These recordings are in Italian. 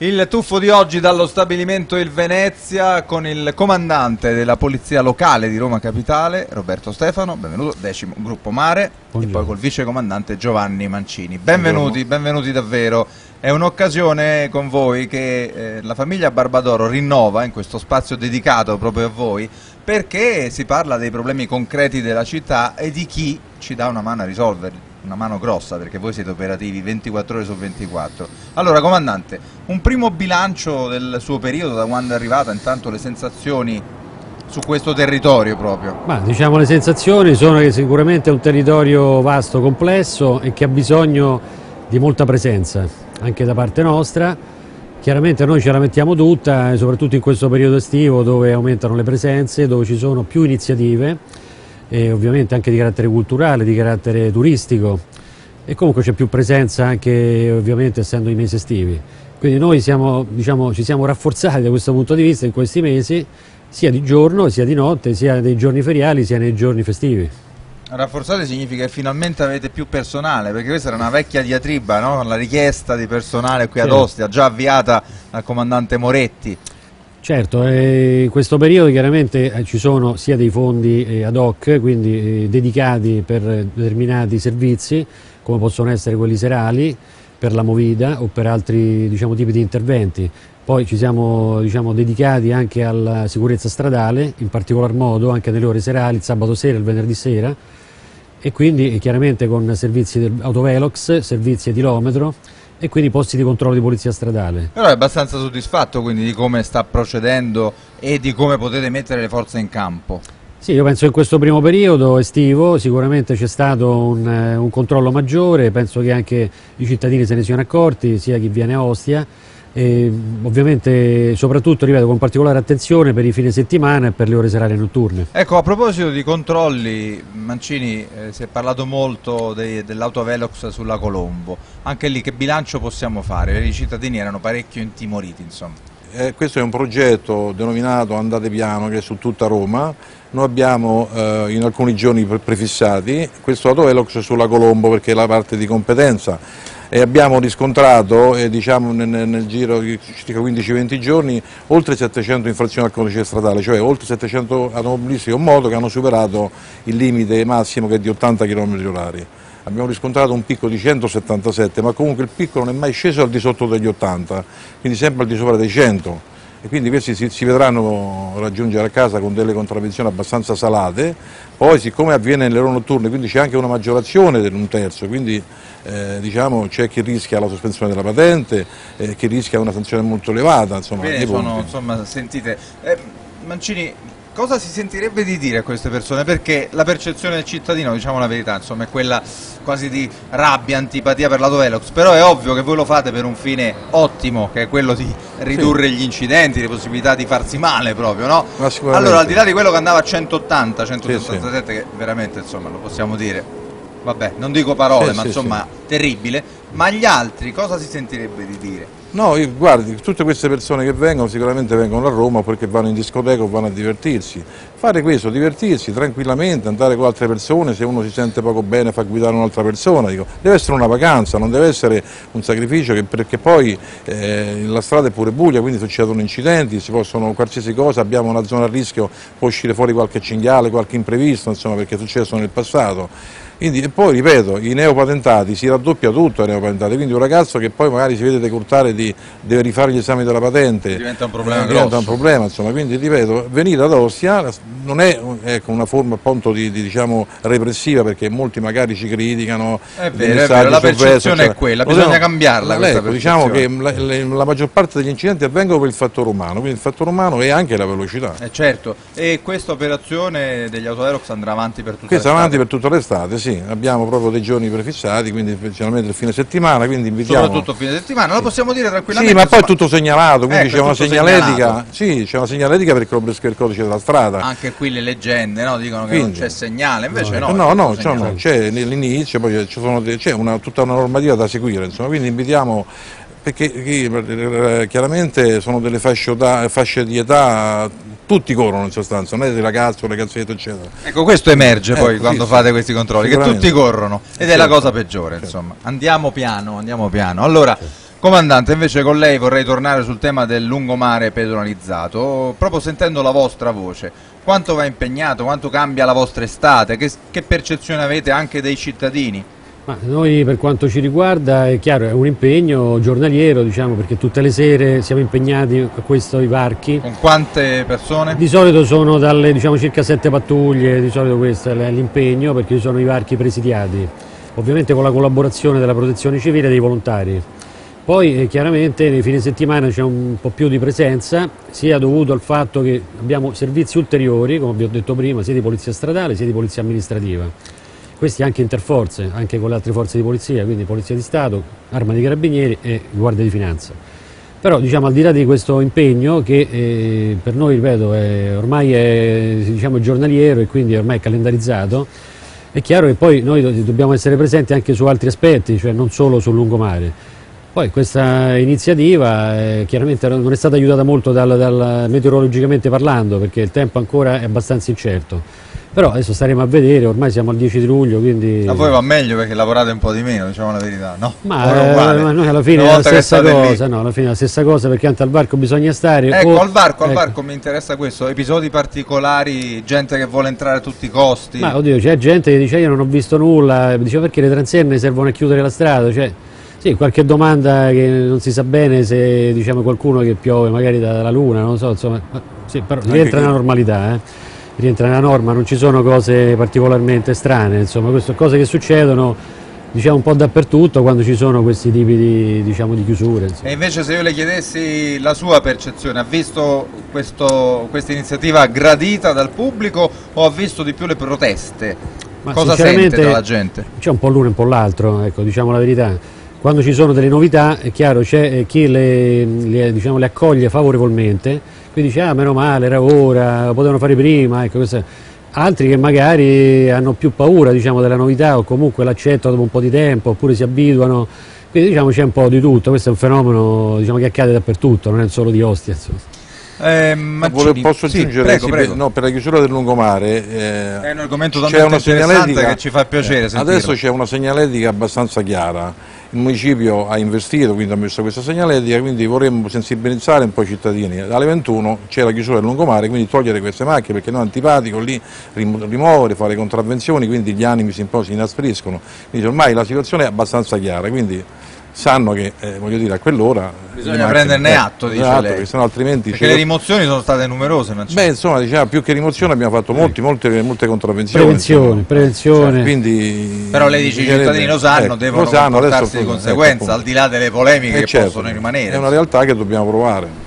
Il tuffo di oggi dallo stabilimento Il Venezia con il comandante della polizia locale di Roma Capitale, Roberto Stefano, benvenuto, decimo gruppo Mare, Buongiorno. e poi col vice comandante Giovanni Mancini. Benvenuti, benvenuti davvero. È un'occasione con voi che eh, la famiglia Barbadoro rinnova in questo spazio dedicato proprio a voi perché si parla dei problemi concreti della città e di chi ci dà una mano a risolverli una mano grossa perché voi siete operativi 24 ore su 24. Allora, comandante, un primo bilancio del suo periodo da quando è arrivata, intanto le sensazioni su questo territorio proprio. Ma, diciamo le sensazioni sono che sicuramente è un territorio vasto, complesso e che ha bisogno di molta presenza anche da parte nostra. Chiaramente noi ce la mettiamo tutta, soprattutto in questo periodo estivo dove aumentano le presenze, dove ci sono più iniziative e ovviamente anche di carattere culturale, di carattere turistico e comunque c'è più presenza anche ovviamente essendo i mesi estivi. Quindi noi siamo, diciamo, ci siamo rafforzati da questo punto di vista in questi mesi, sia di giorno, sia di notte, sia nei giorni feriali, sia nei giorni festivi. Rafforzate significa che finalmente avete più personale, perché questa era una vecchia diatriba, no? la richiesta di personale qui ad. Ostia, già avviata dal comandante Moretti. Certo, eh, in questo periodo chiaramente eh, ci sono sia dei fondi eh, ad hoc, quindi eh, dedicati per eh, determinati servizi, come possono essere quelli serali, per la movida o per altri diciamo, tipi di interventi. Poi ci siamo diciamo, dedicati anche alla sicurezza stradale, in particolar modo anche nelle ore serali, il sabato sera e il venerdì sera, e quindi eh, chiaramente con servizi del autovelox, servizi edilometro e quindi posti di controllo di polizia stradale. Però è abbastanza soddisfatto quindi di come sta procedendo e di come potete mettere le forze in campo. Sì, io penso che in questo primo periodo estivo sicuramente c'è stato un, eh, un controllo maggiore, penso che anche i cittadini se ne siano accorti, sia chi viene a Ostia, e ovviamente soprattutto, ripeto, con particolare attenzione per i fine settimana e per le ore serali notturne. Ecco, a proposito di controlli, Mancini, eh, si è parlato molto dell'autovelox sulla Colombo. Anche lì che bilancio possiamo fare? I cittadini erano parecchio intimoriti, insomma. Eh, questo è un progetto denominato Andate Piano che è su tutta Roma. Noi abbiamo eh, in alcuni giorni pre- prefissati questo autovelox sulla Colombo perché è la parte di competenza e abbiamo riscontrato eh, diciamo, nel, nel giro di circa 15-20 giorni oltre 700 infrazioni al codice stradale, cioè oltre 700 automobilisti con moto che hanno superato il limite massimo che è di 80 km orari. Abbiamo riscontrato un picco di 177, ma comunque il picco non è mai sceso al di sotto degli 80, quindi sempre al di sopra dei 100 e quindi questi si, si vedranno raggiungere a casa con delle contravvenzioni abbastanza salate, poi siccome avviene nelle ore notturne quindi c'è anche una maggiorazione di un terzo, quindi eh, diciamo, c'è chi rischia la sospensione della patente, eh, chi rischia una sanzione molto elevata, insomma, Bene, sono, insomma, sentite. Eh, Mancini, cosa si sentirebbe di dire a queste persone? Perché la percezione del cittadino, diciamo la verità, insomma, è quella quasi di rabbia, antipatia per l'autovelox, però è ovvio che voi lo fate per un fine ottimo, che è quello di ridurre gli incidenti, le possibilità di farsi male proprio, no? Allora, al di là di quello che andava a 180, 177, che veramente, insomma, lo possiamo dire, vabbè, non dico parole, Sì, ma sì, insomma, terribile, ma gli altri cosa si sentirebbe di dire? No, io- guardi, tutte queste persone che vengono sicuramente vengono a Roma perché vanno in discoteca o vanno a divertirsi. Fare questo, divertirsi tranquillamente, andare con altre persone, se uno si sente poco bene fa guidare un'altra persona, dico, deve essere una vacanza, non deve essere un sacrificio che- perché poi eh, la strada è pure buia, quindi succedono incidenti, si possono qualsiasi cosa, abbiamo una zona a rischio, può uscire fuori qualche cinghiale, qualche imprevisto, insomma, perché è successo nel passato. Quindi, e poi ripeto, i neopatentati si raddoppia tutto ai neopatentati, quindi un ragazzo che poi magari si vede decurtare di deve rifare gli esami della patente Diventa un problema eh, diventa un problema, insomma, quindi ripeto, venire ad Ostia non è ecco, una forma appunto di, di, diciamo, repressiva perché molti magari ci criticano, È vero, è vero, la percezione è quella, bisogna devono- cambiarla questa ecco, diciamo che la, la maggior parte degli incidenti avvengono per il fattore umano, quindi il fattore umano è anche la velocità. Eh certo, e questa operazione degli autovelox andrà avanti per tutta Questa l'estate? avanti per tutta l'estate, sì, abbiamo proprio dei giorni prefissati, quindi specialmente il fine settimana, quindi invitiamo... Soprattutto fine settimana, lo possiamo dire Sì, tranquillamente. ma poi è tutto segnalato, quindi Ecco, c'è una segnaletica, sì, c'è una segnaletica per il codice della strada. Anche qui le leggende no? dicono che non Quindi. c'è segnale, invece no. No, è no, c'è l'inizio, poi c'è una- tutta una normativa da seguire, insomma, quindi invitiamo, perché eh, chiaramente sono delle fasce, di età, tutti corrono in sostanza, non è dei ragazzi o ragazzetto, eccetera. Ecco, questo emerge poi Ecco, quando sì, fate sì. questi controlli, che tutti corrono ed è la Certo, cosa peggiore, insomma. Andiamo piano, andiamo piano. Allora, Comandante, invece con lei vorrei tornare sul tema del lungomare pedonalizzato, proprio sentendo la vostra voce. Quanto va impegnato, quanto cambia la vostra estate, che, che percezione avete anche dei cittadini? Ma noi per quanto ci riguarda è chiaro, è un impegno giornaliero, diciamo, perché tutte le sere siamo impegnati a questi varchi. Con quante persone? Di solito sono dalle diciamo, circa sette pattuglie, di solito questo è l'impegno perché ci sono i varchi presidiati, ovviamente con la collaborazione della protezione civile e dei volontari. Poi eh, chiaramente nei fine settimana c'è un po' più di presenza, sia dovuto al fatto che abbiamo servizi ulteriori, come vi ho detto prima, sia di polizia stradale sia di polizia amministrativa. Questi anche interforze, anche con le altre forze di polizia, quindi Polizia di Stato, Arma dei Carabinieri e Guardia di Finanza. Però diciamo, al di là di questo impegno che eh, per noi ripeto, è, ormai è diciamo, giornaliero e quindi ormai è calendarizzato, è chiaro che poi noi dobbiamo essere presenti anche su altri aspetti, cioè non solo sul lungomare. Poi questa iniziativa eh, chiaramente non è stata aiutata molto dal, dal, meteorologicamente parlando perché il tempo ancora è abbastanza incerto. Però adesso staremo a vedere, ormai siamo al 10 di luglio, quindi... A voi va meglio perché lavorate un po' di meno, diciamo la verità, no? Ma, eh, ma noi alla fine è la stessa cosa, no, alla fine è la stessa cosa perché anche al varco bisogna stare... Ecco, o... al varco, al ecco. varco mi interessa questo, episodi particolari, gente che vuole entrare a tutti i costi... Ma oddio, c'è gente che dice io non ho visto nulla, dice perché le transenne servono a chiudere la strada, cioè... Sì, qualche domanda che non si sa bene se diciamo qualcuno che piove magari dalla luna, non so, insomma, sì, però rientra nella normalità, eh? rientra nella norma, non ci sono cose particolarmente strane, insomma, queste cose che succedono diciamo un po' dappertutto quando ci sono questi tipi di, diciamo, di chiusure. Insomma. E invece se io le chiedessi la sua percezione, ha visto questa iniziativa gradita dal pubblico o ha visto di più le proteste? Ma Cosa sente dalla gente? C'è un po' l'uno e un po' l'altro, ecco, diciamo la verità quando ci sono delle novità è chiaro c'è eh, chi le, le, diciamo, le, accoglie favorevolmente, quindi dice ah meno male, era ora, lo potevano fare prima, ecco, altri che magari hanno più paura diciamo, della novità o comunque l'accettano dopo un po' di tempo oppure si abituano, quindi diciamo, c'è un po' di tutto, questo è un fenomeno diciamo, che accade dappertutto, non è solo di Ostia. Eh, Mancini, posso aggiungere sì, prego, prego. No, per la chiusura del lungomare eh, è un argomento c'è una segnaletica che ci fa piacere eh, adesso c'è una segnaletica abbastanza chiara il municipio ha investito, quindi ha messo questa segnaletica, quindi vorremmo sensibilizzare un po' i cittadini. Alle 21 c'è la chiusura del lungomare, quindi togliere queste macchine perché non è antipatico lì rimuovere, fare contravvenzioni, quindi gli animi si, si inaspriscono. Quindi ormai la situazione è abbastanza chiara, quindi sanno che eh, voglio dire, a quell'ora bisogna prenderne atto, dice atto, lei. Sennò altrimenti perché le rimozioni sono state numerose beh insomma diciamo più che rimozioni abbiamo fatto molti, molte, molte contravvenzioni prevenzione, prevenzione. Cioè, quindi, però lei dice i cittadini lo sanno ecco, devono lo sanno, comportarsi di conseguenza ecco, al di là delle polemiche eh, che certo, possono rimanere è una realtà che dobbiamo provare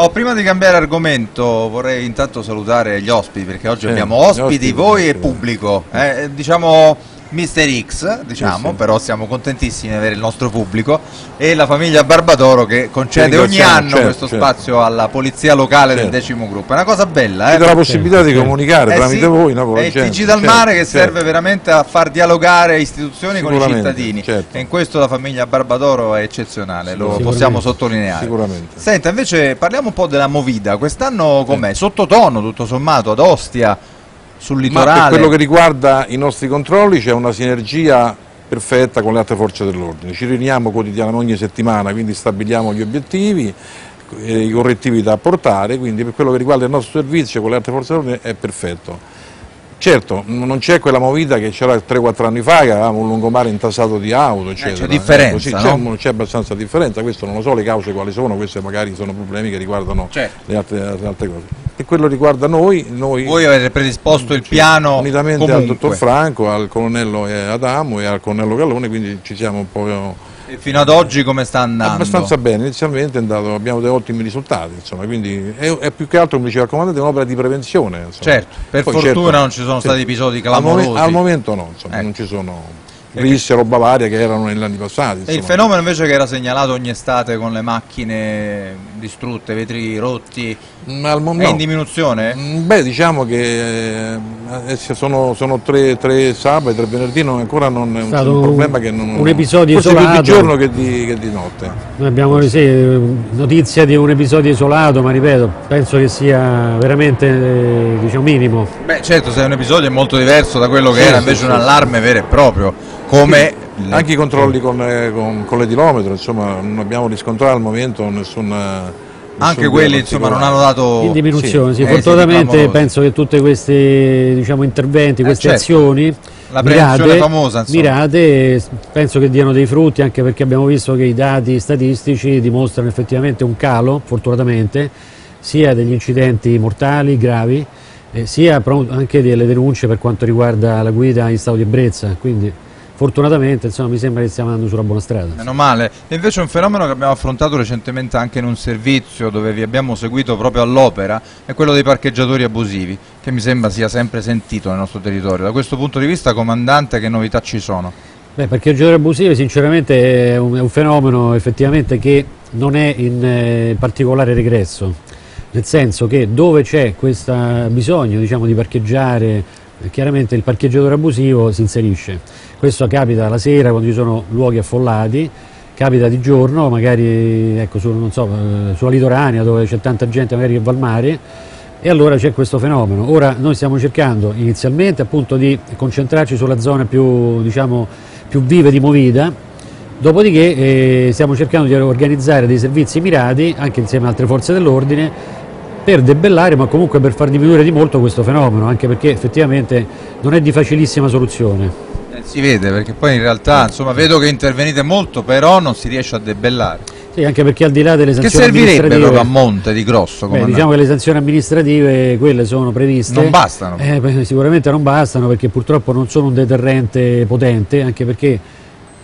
Oh, prima di cambiare argomento vorrei intanto salutare gli ospiti perché oggi certo, abbiamo ospiti, ospiti voi e pubblico. Eh, diciamo Mister X, diciamo, sì, sì. però siamo contentissimi di avere il nostro pubblico e la famiglia Barbatoro che concede ogni anno certo, questo certo. spazio alla polizia locale del certo. decimo gruppo. È una cosa bella, eh? Ci dà la possibilità di comunicare eh tramite sì, voi, no, È il TG dal mare che serve veramente a far dialogare istituzioni con i cittadini certo. e in questo la famiglia Barbatoro è eccezionale, lo possiamo sottolineare. Sicuramente. Senta, invece parliamo un po' della Movida. Quest'anno com'è? Sottotono tutto sommato ad Ostia sul litorale. Ma per quello che riguarda i nostri controlli c'è una sinergia perfetta con le altre forze dell'ordine. Ci riuniamo quotidianamente ogni settimana, quindi stabiliamo gli obiettivi, eh, i correttivi da apportare, quindi per quello che riguarda il nostro servizio con le altre forze dell'ordine è perfetto. Certo, non c'è quella movita che c'era 3-4 anni fa, che avevamo un lungomare intasato di auto, eccetera. C'è differenza, ecco, no? C'è abbastanza differenza, questo non lo so le cause quali sono, queste magari sono problemi che riguardano certo. le, altre, le, altre, cose. E quello riguarda noi, noi Voi avete predisposto il piano Unitamente comunque. al dottor Franco, al colonnello Adamo e al colonnello Gallone, quindi ci siamo un po' E fino ad oggi come sta andando? Abbastanza bene, inizialmente andato, abbiamo dei ottimi risultati, insomma, quindi è, è, più che altro, come diceva il comandante, un'opera di prevenzione. Insomma. Certo, per Poi, fortuna certo, non ci sono stati episodi clamorosi. Al, al momento no, insomma, ecco. non ci sono risse roba varia che erano negli anni passati. E il fenomeno invece che era segnalato ogni estate con le macchine distrutte, vetri rotti, Ma al è in diminuzione? Mm, beh, diciamo che eh, sono, sono tre, tre sabati, tre venerdì, non, ancora non è un, un problema che non... Un episodio forse isolato. più di giorno che di, che di notte. Noi abbiamo sì, notizia di un episodio isolato, ma ripeto, penso che sia veramente eh, diciamo, minimo. Beh certo, se è un episodio è molto diverso da quello che sì, era invece sì, un allarme vero e proprio come anche i controlli con, eh, con, con l'edilometro, insomma, non abbiamo riscontrato al momento nessuna anche quelli insomma, non hanno dato in diminuzione sì. Sì, eh, fortunatamente penso che tutti questi diciamo, interventi queste eh, certo. azioni la mirate, famosa mirate penso che diano dei frutti anche perché abbiamo visto che i dati statistici dimostrano effettivamente un calo fortunatamente sia degli incidenti mortali gravi eh, sia anche delle denunce per quanto riguarda la guida in stato di ebbrezza quindi fortunatamente insomma, mi sembra che stiamo andando sulla buona strada. Meno male. E invece un fenomeno che abbiamo affrontato recentemente anche in un servizio dove vi abbiamo seguito proprio all'opera è quello dei parcheggiatori abusivi, che mi sembra sia sempre sentito nel nostro territorio. Da questo punto di vista, comandante, che novità ci sono? Beh, parcheggiatori abusivi sinceramente è un, è un fenomeno effettivamente che non è in eh, particolare regresso, nel senso che dove c'è questo bisogno diciamo, di parcheggiare, eh, chiaramente il parcheggiatore abusivo si inserisce questo capita la sera quando ci sono luoghi affollati, capita di giorno, magari ecco, su, so, eh, sulla litoranea dove c'è tanta gente magari che va al mare e allora c'è questo fenomeno. Ora noi stiamo cercando inizialmente appunto di concentrarci sulla zona più, diciamo, più vive di Movida, dopodiché eh, stiamo cercando di organizzare dei servizi mirati anche insieme ad altre forze dell'ordine per debellare ma comunque per far diminuire di molto questo fenomeno, anche perché effettivamente non è di facilissima soluzione. Si vede perché poi in realtà insomma, vedo che intervenite molto però non si riesce a debellare. Sì, anche perché al di là delle sanzioni amministrative... Che servirebbe proprio a monte di grosso? Beh, diciamo che le sanzioni amministrative, quelle sono previste. Non bastano? Eh, sicuramente non bastano perché purtroppo non sono un deterrente potente, anche perché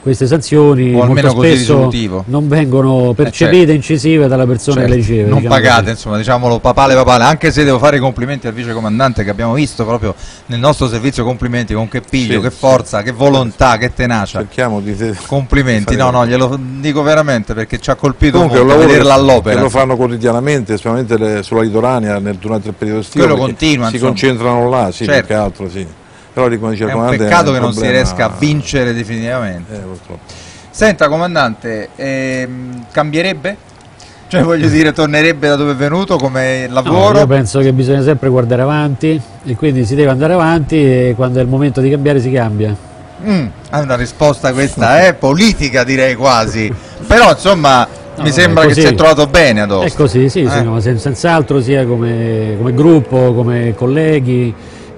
queste sanzioni molto spesso non vengono percepite eh certo. incisive dalla persona certo. che le riceve. Non diciamo pagate, così. insomma, diciamolo papale papale, anche se devo fare i complimenti al vicecomandante che abbiamo visto proprio nel nostro servizio, complimenti con che piglio, sì, che forza, sì. che volontà, che tenacia. Cerchiamo di te... Complimenti, no, no, glielo dico veramente perché ci ha colpito Comunque, molto vederla all'opera. Lo fanno quotidianamente, specialmente sulla litoranea nel, durante il periodo estivo. Quello continua, Si insomma. concentrano là, sì, certo. più che altro, sì. Però come dice è un peccato che non si riesca a vincere definitivamente. Eh, Senta comandante, ehm, cambierebbe? Cioè voglio dire, tornerebbe da dove è venuto come lavoro? No, io penso che bisogna sempre guardare avanti e quindi si deve andare avanti e quando è il momento di cambiare si cambia. Mm, è una risposta questa, eh, politica direi quasi, però insomma no, mi sembra che si è trovato bene ad Ostia. È così, sì, eh? sì no, senz'altro sia come, come gruppo, come colleghi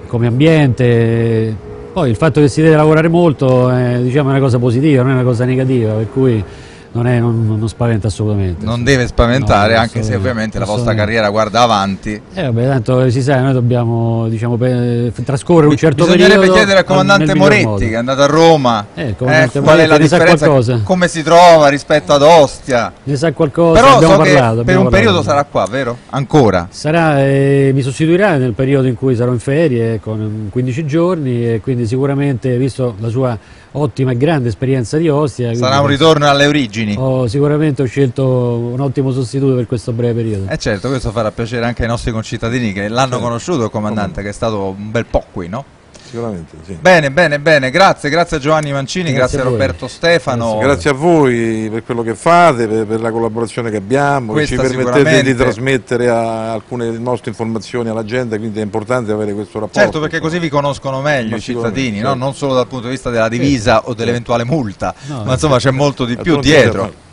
come ambiente. Poi il fatto che si deve lavorare molto è diciamo, una cosa positiva, non è una cosa negativa, per cui non, è, non, non, spaventa assolutamente. Non deve spaventare, no, anche se ovviamente la vostra carriera guarda avanti. Eh vabbè, tanto si sa, noi dobbiamo diciamo, trascorrere un certo Bisognerebbe periodo. Bisognerebbe chiedere al comandante Moretti, che è andato a Roma, eh, eh, qual è la differenza, come si trova rispetto ad Ostia. Ne sa qualcosa, Però abbiamo so parlato. per un parlato. periodo sarà qua, vero? Ancora? Sarà, eh, mi sostituirà nel periodo in cui sarò in ferie, con 15 giorni, e quindi sicuramente, visto la sua ottima e grande esperienza di Ostia. Sarà un ritorno alle origini. Ho, sicuramente ho scelto un ottimo sostituto per questo breve periodo. Eh certo, questo farà piacere anche ai nostri concittadini che l'hanno certo. conosciuto, il comandante, Come? che è stato un bel po' qui, no? Sicuramente, sì. Bene, bene, bene, grazie, grazie a Giovanni Mancini, grazie, grazie a, Roberto Stefano. Grazie. grazie. a voi per quello che fate, per, per la collaborazione che abbiamo, che ci permettete di trasmettere a, alcune nostre informazioni alla gente, quindi è importante avere questo rapporto. Certo, perché così vi conoscono meglio i cittadini, certo. no? non solo dal punto di vista della divisa o dell'eventuale multa, no, ma insomma c'è molto di più dietro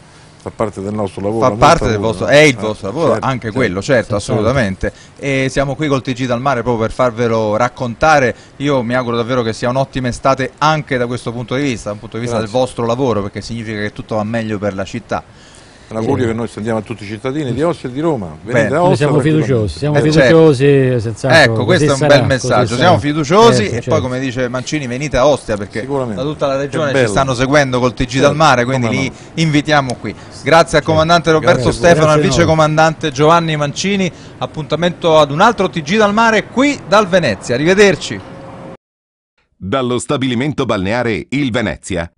fa parte del nostro lavoro. Fa parte del vostro, è il vostro lavoro, certo, anche certo, quello, certo, certo, assolutamente. E siamo qui col TG dal mare proprio per farvelo raccontare. Io mi auguro davvero che sia un'ottima estate anche da questo punto di vista, dal punto di vista Grazie. del vostro lavoro, perché significa che tutto va meglio per la città. Un augurio sì. che noi stendiamo a tutti i cittadini di Ostia e di Roma. Beh, siamo fiduciosi, siamo eh, fiduciosi certo. Ecco, questo è un bel messaggio. Siamo fiduciosi certo, e certo. poi come dice Mancini venite a Ostia perché da tutta la regione ci stanno seguendo col TG certo. dal mare, quindi li invitiamo qui. Grazie al comandante Roberto Grazie. Stefano, al vicecomandante Giovanni Mancini. Appuntamento ad un altro TG dal mare qui dal Venezia. Arrivederci. Dallo stabilimento balneare Il Venezia.